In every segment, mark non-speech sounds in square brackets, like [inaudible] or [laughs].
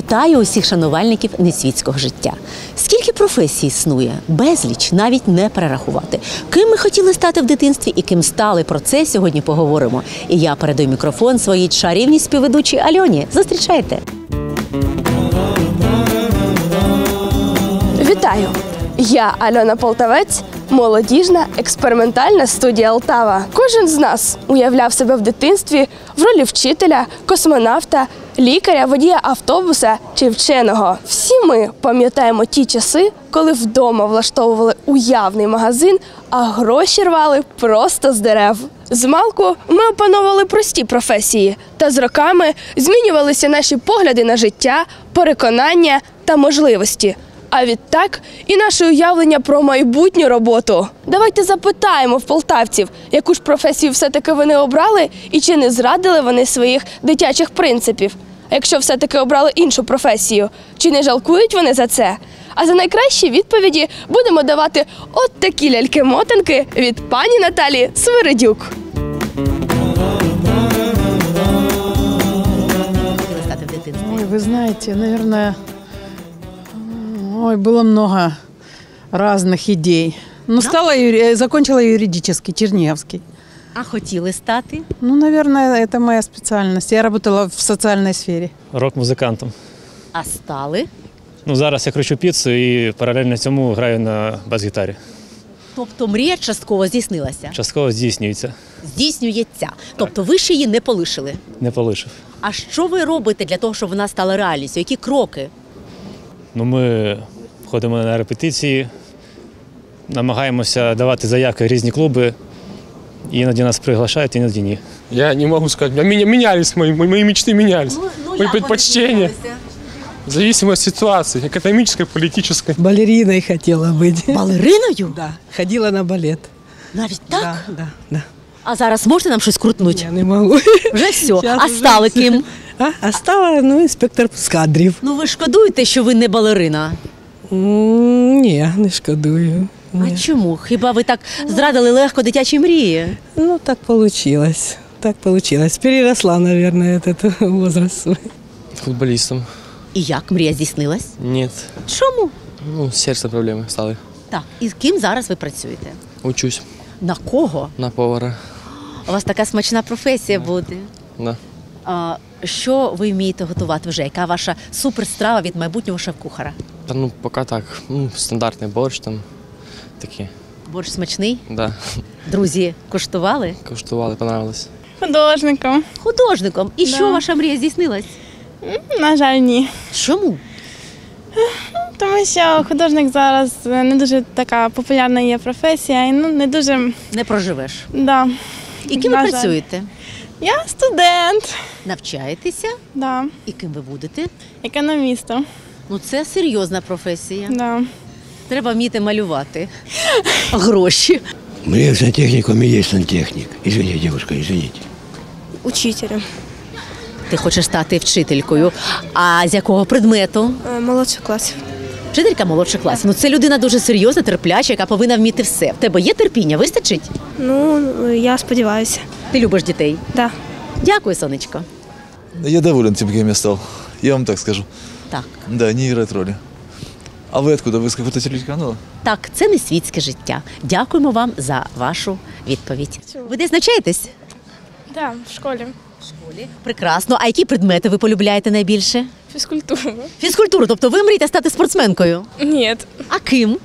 Вітаю усіх шанувальників несвітського життя. Скільки професій існує, безліч навіть не перерахувати. Ким ми хотіли стати в дитинстві і ким стали про це сьогодні поговоримо. І я передаю мікрофон своїй чарівній співведучій Альоні. Зустрічайте! Вітаю! Я Альона Полтавець, молодіжна експериментальна студія Алтава. Кожен з нас уявляв себе в дитинстві в ролі вчителя, космонавта, лікаря, водія автобуса чи вченого. Всі ми пам'ятаємо ті часи, коли вдома влаштовували уявний магазин, а гроші рвали просто з дерев. Змалку ми опановували прості професії, та з роками змінювалися наші погляди на життя, переконання та можливості. А відтак і наше уявлення про майбутню роботу. Давайте запитаємо в полтавців, яку ж професію все-таки вони обрали і чи не зрадили вони своїх дитячих принципів. А якщо все-таки обрали іншу професію, чи не жалкують вони за це? А за найкращі відповіді будемо давати от такі ляльки-мотанки від пані Наталі Свиридюк. Ой, вы знаете, наверное, ой, было много разных идей. Ну, стала, юри- закончила юридический, Черниговский. А хотіли стати? Ну, наверное, это моя специальность. Я работала в социальной сфере. рок-музикантом. А стали? Ну, зараз я кручу піцу і паралельно цьому граю на бас-гітарі. Тобто мрія частково здійснилася, Частково здійснюється, здійснюється. Тобто ви ще її не полишили. не полишив. А що ви робите для того, щоб вона стала реальністю? Які кроки? Ну, ми ходимо на репетиції, намагаємося давати заявки в різні клуби. Іноді нас приглашають, іноді ні. Я не могу сказать. У меня менялись мои, мои мои мечты менялись. Ну, мои предпочтения. В зависимости от ситуации, экономической, политической. Балериной хотела быть. Балериною? Да, ходила на балет. Навіть так? Да, да, да. А зараз можете нам щось крутнути? Я не могу. Вже все. Щас а уже стали все. ким? А, а стала, ну, інспектор з кадрів. Ну ви шкодуєте, що ви не балерина. Ні, не шкодую. А чому? Хіба ви так зрадили легко дитячі мрії? Ну, так получилось. Так получилось. Переросла, наверное, этот [laughs] возраст. свой. Футболистом. І як мрія здійснилась? Нет. Чому? Ну, с сердцем проблемы стали. Так, і з ким зараз ви працюєте? Учусь На кого? на повара. У вас така смачна професія буде. Да. А, що ви вмієте готувати вже? Яка ваша суперстрава від майбутнього шеф-кухара? Та ну поки так. Ну, стандартний борщ там. Такі. Борщ смачний? Да. Друзі куштували? Коштували, понравилось. Художником. Художником. І що ваша мрія здійснилась? На жаль, ні. Чому? Тому що художник зараз не дуже така популярна є професія, і ну не дуже Не проживеш. да. І ким ви жаль. працюєте? Я студент, Навчаєтеся? да. І ким ви будете? економістом. Ну це серйозна професія. Да. Треба вміти малювати. Гроші. Мне в сантехникуме есть сантехник. Извините, девушка, извините. Учителем. Ти хочеш стати вчителькою. А з якого предмету? Молодших класів. Вчителька молодших класів. Ну це людина дуже серйозна, терпляча, яка повинна вміти все. В тебе є терпіння, вистачить? Ну, я сподіваюся. Ти любиш дітей. Да. Дякую, сонечко. Я доволен тем, кем я стал. Я вам так скажу. Так. Да, не играет роли. А вы откуда? Вы с какого-то? Так, це не світське життя. Дякуємо вам за вашу відповідь. Ви десь навчаєтесь? Да, в школі. В школі. Прекрасно. А які предмети ви полюбляєте найбільше? Фізкультуру. Фізкультуру, тобто ви мрієте стати спортсменкою. Ні. А ким?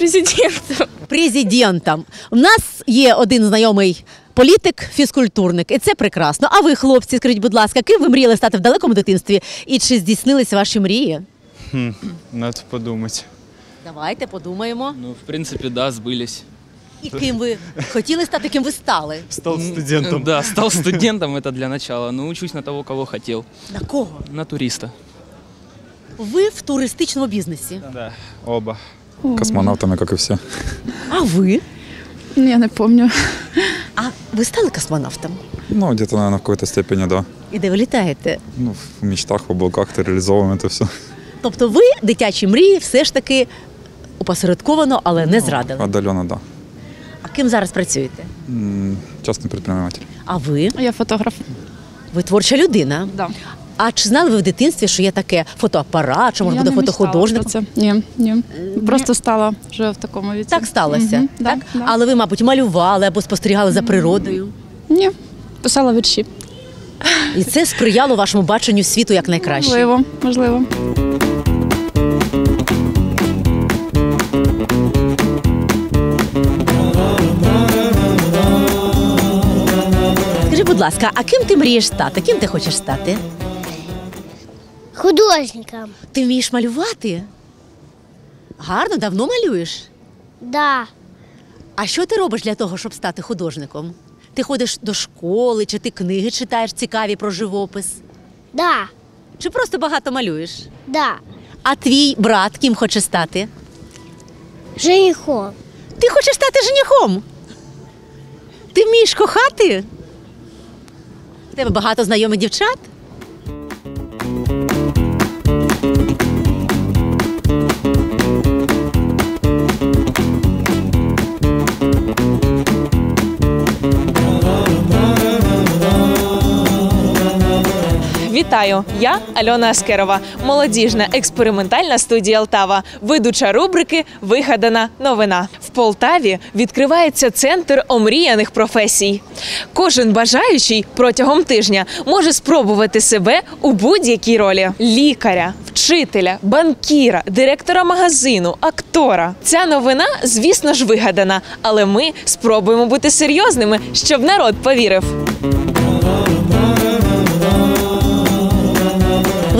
Президентом. Президентом. У нас є один знайомий політик, фізкультурник, і це прекрасно. А ви, хлопці, скажіть, будь ласка, ким ви мріяли стати в далекому дитинстві? І чи здійснились ваші мрії? Надо подумать. Давайте подумаємо. Ну, в принципе, да, сбылись. І ким ви хотіли стати, ким ви стали? Стал студентом. Да, стал студентом, это для начала. Но учусь на того, кого хотел. На кого? На туриста. Ви в туристичному бізнесі. Да, оба. Космонавтами, как и все. А ви? Я не помню. А ви стали космонавтом? Ну, где-то, наверное, в какой-то степени, да. І де ви літаєте? Ну, в мечтах, в облаках-то реализовываем это все. Тобто ви дитячі мрії все ж таки опосередковано, але не зрадили. Отдаленно, да. А ким зараз працюєте? М, Частный предприниматель. А ви? Я фотограф. Ви творча людина. Да. А чи знали ви в дитинстві, що є таке фотоапарат, що можна Я бути про це. Ні, ні. Просто стала вже в такому віці. Так сталося. Мгм, так? да, да. Але ви, мабуть, малювали або спостерігали за природою. Ні, писала вірші. І це сприяло вашому баченню світу як найкраще. Можливо, можливо. Скажи, будь ласка, а ким ти мрієш стати? Ким ти хочеш стати? Художником. Ти вмієш малювати? Гарно, давно малюєш? Да. А що ти робиш для того, щоб стати художником? Ти ходиш до школи, чи ти книги читаєш цікаві про живопис? Да. Чи просто багато малюєш? Да. А твій брат ким хоче стати? Женихом. Ти хочеш стати женихом? Ти вмієш кохати? У тебе багато знайомих дівчат? Вітаю! Я Альона Аскерова, молодіжна експериментальна студія Алтава, ведуча рубрики Вигадана новина. В Полтаві відкривається центр омріяних професій. Кожен бажаючий протягом тижня може спробувати себе у будь-якій ролі: лікаря, вчителя, банкіра, директора магазину, актора. Ця новина, звісно ж, вигадана, але ми спробуємо бути серйозними, щоб народ повірив.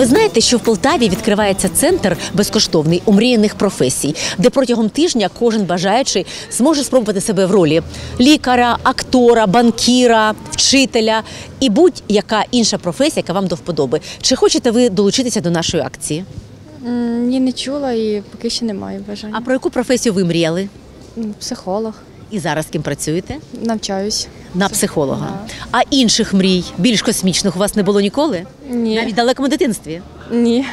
Ви знаєте, що в Полтаві відкривається центр безкоштовний омріяних професій, де протягом тижня кожен бажаючий зможе спробувати себе в ролі лікаря, актора, банкіра, вчителя і будь-яка інша професія, яка вам до вподоби. Чи хочете ви долучитися до нашої акції? Ні, не чула і поки ще не маю бажання. А про яку професію ви мріяли? Психолог. І зараз ким працюєте? Навчаюсь. На психолога. А інших мрій, більш космічних, у вас не було ніколи? Ні. Навіть в далекому дитинстві? Ні.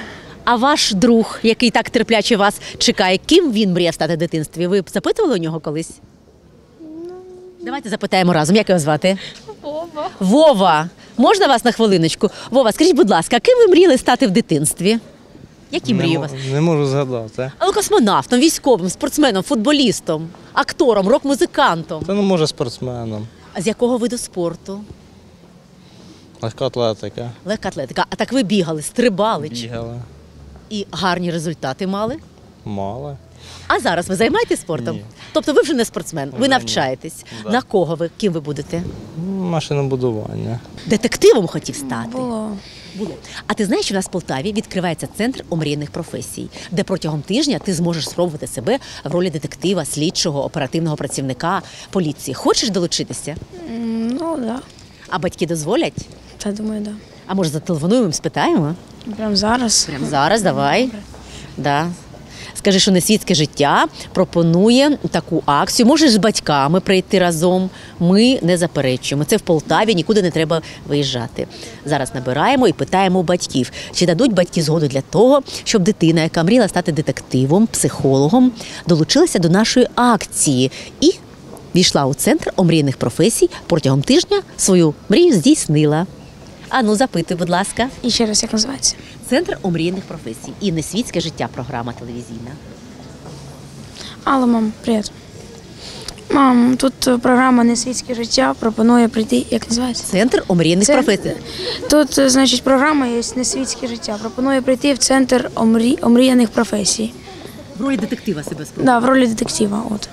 А ваш друг, який так терпляче вас чекає, ким він мріяв стати в дитинстві? Ви б запитували у нього колись? Давайте запитаємо разом, як його звати? Вова. Вова. Можна вас на хвилиночку? Вова, скажіть, будь ласка, ким ви мріяли стати в дитинстві? Які мрії у вас? Не можу згадати. Але космонавтом, військовим, спортсменом, футболістом, актором, рок-музикантом. Та ну може спортсменом. А з якого виду спорту? Легка атлетика. Легка атлетика. А так ви бігали, стрибали чи- Бігали. і гарні результати мали? Мало. А зараз ви займаєтесь спортом? Ні. Тобто ви вже не спортсмен, ви Вже ні. навчаєтесь. Да. На кого ви ким ви будете? Машинобудування. Детективом хотів стати. Було. Було. А ти знаєш, що у нас в Полтаві відкривається центр омріяних професій, де протягом тижня ти зможеш спробувати себе в ролі детектива, слідчого, оперативного працівника поліції. Хочеш долучитися? Ну, так. Да. А батьки дозволять? Та думаю, так. А може зателефонуємо, спитаємо? Да. Прямо зараз. Прямо зараз, давай. Да. Скажи, що несвітське життя пропонує таку акцію. Можеш з батьками прийти разом. Ми не заперечуємо. Це в Полтаві, нікуди не треба виїжджати. Зараз набираємо і питаємо батьків, чи дадуть батьки згоду для того, щоб дитина, яка мріяла стати детективом, психологом, долучилася до нашої акції і війшла у центр омріяних професій протягом тижня свою мрію здійснила. Ану, запитуй, будь ласка. І ще раз як називається? Центр омріяних професій і несвітське життя. Програма телевізійна. Алло, мам, привіт. Мам, тут е, програма Несвітське життя пропонує прийти. Як називається? Центр омріяних професій. Тут, е, значить, програма є Несвітське життя. Пропонує прийти в центр омрі... омріяних професій. В ролі детектива себе спробувати. Да, в ролі детектива. От.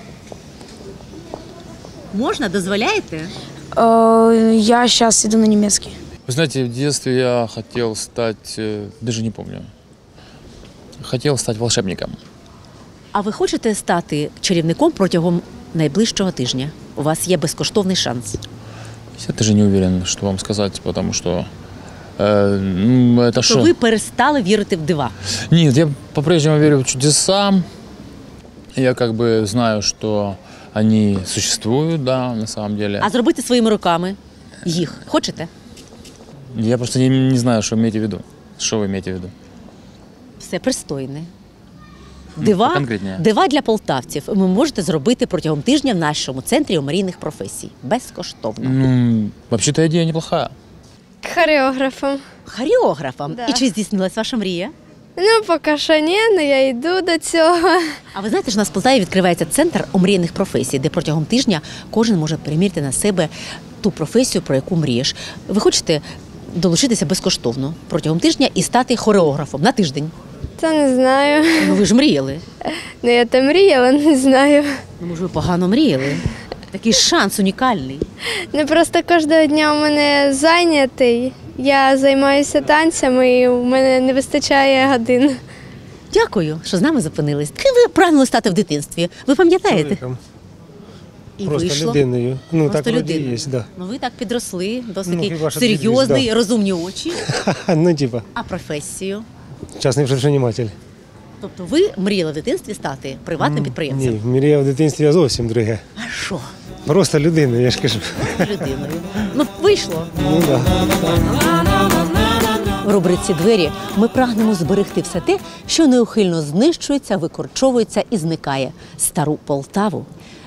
Можна, дозволяєте? Е, я зараз іду на німецький. Вы знаете, в детстве я хотел стать, э, даже не помню, хотел стать волшебником. А ви хочете стати чарівником протягом найближчого тижня? У вас є безкоштовний шанс. Я даже не уверен, что вам сказать, потому что э, ну, это Що что? ви перестали вірити в дива. Нет, я по-прежнему верю в чудеса. Я как бы знаю, что они существуют, да, на самом деле. А зробити своїми руками їх хочете? Я просто не, не знаю, что имеете в виду. Что вы имеете в виду? Все пристойне. Ну, Дива, поконкретніше. дива для полтавців ви можете зробити протягом тижня в нашому центрі омрійних професій. Безкоштовно. Ну, вообще-то идея неплохая. Хореографом. Хореографом. Да. І чи здійснилась ваша мрія? Ну, поки що ні, але я йду до цього. А ви знаєте, що у нас в Полтаві відкривається центр омріяних професій, де протягом тижня кожен може примірити на себе ту професію, про яку мрієш. Ви хочете долучитися безкоштовно протягом тижня і стати хореографом на тиждень? Та не знаю. Ну ви ж мріяли. Ну, я те мріяла, не знаю. Ну, може, ви погано мріяли. Такий шанс унікальний. Не просто кожного дня у мене зайнятий. Я займаюся танцями і у мене не вистачає годин. Дякую, що з нами зупинились. Ким ви прагнули стати в дитинстві? Ви пам'ятаєте? Чоловіком. І Просто вийшло. людиною. Ну, Просто так людиною. є, да. Ну ви так підросли, досить Ну, такий хіба що серйозний, підріс, да. розумні очі. [laughs] ну, типа, А професію? частний предприниматель. Тобто ви мріяли в дитинстві стати приватним підприємцем? Ні, мріяв в дитинстві я зовсім друге. А що? Просто людина, я ж кажу. Людиною. Ну, вийшло. Ну, да. В рубриці двері ми прагнемо зберегти все те, що неухильно знищується, викорчовується і зникає стару Полтаву.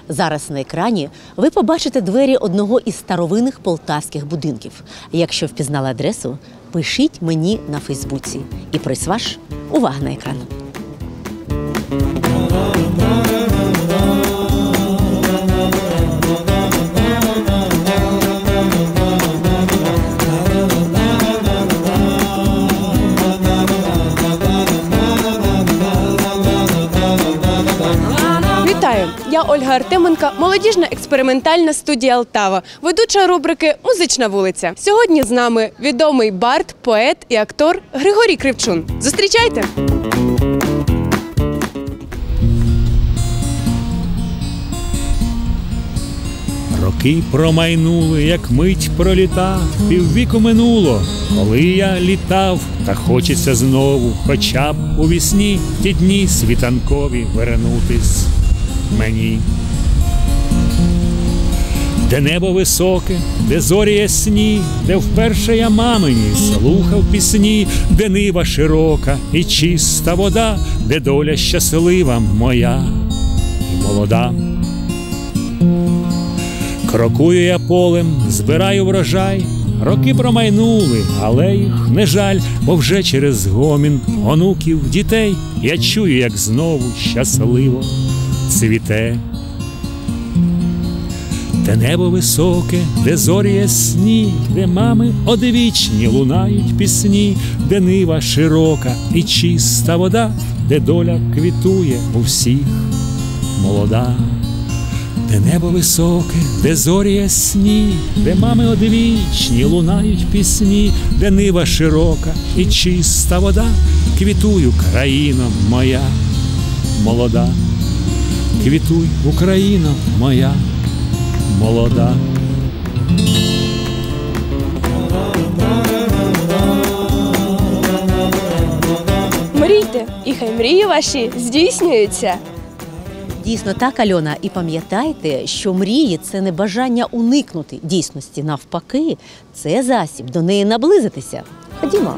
Зараз на екрані ви побачите двері одного із старовинних полтавських будинків. Якщо впізнали адресу, пишіть мені на Фейсбуці. І присваш увага на екран. Я Ольга Артеменка, молодіжна експериментальна студія Алтава, ведуча рубрики Музична вулиця. Сьогодні з нами відомий бард, поет і актор Григорій Кривчун. Зустрічайте! Роки промайнули, як мить проліта, піввіку минуло, коли я літав, та хочеться знову, хоча б у вісні ті дні світанкові вернутись мені. Де небо високе, де зорі ясні, де вперше я мамині слухав пісні, де нива широка і чиста вода, де доля щаслива моя і молода. Крокую я полем, збираю врожай, роки промайнули, але їх не жаль, бо вже через гомін онуків дітей я чую, як знову щасливо цвіте. Де небо високе, де зорі ясні, де мами одвічні лунають пісні, де нива широка і чиста вода, де доля квітує у всіх молода. Де небо високе, де зорі ясні, де мами одвічні лунають пісні, де нива широка і чиста вода, квітуй, Україно моя молода, квітуй, Україно моя молода. Мрійте, і хай мрії ваші здійснюються. Дійсно так, Альона. І пам'ятайте, що мрії це не бажання уникнути дійсності. Навпаки, це засіб до неї наблизитися. Ходімо.